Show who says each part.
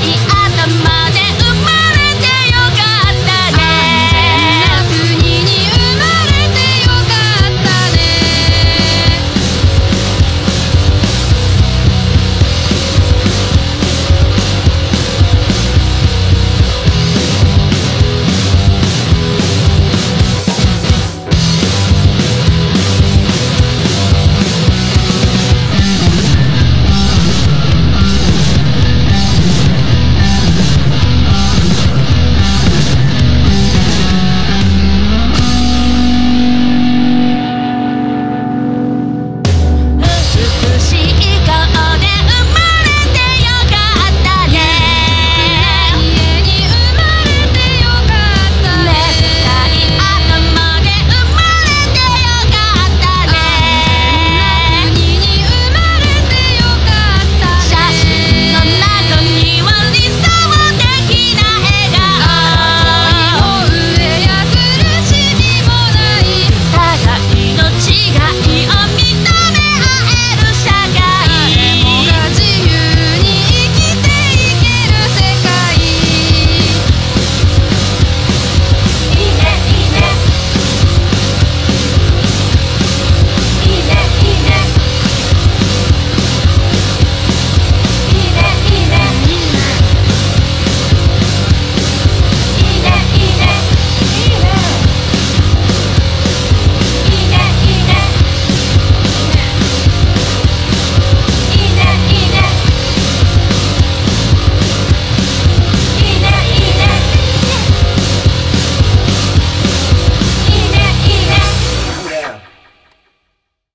Speaker 1: I,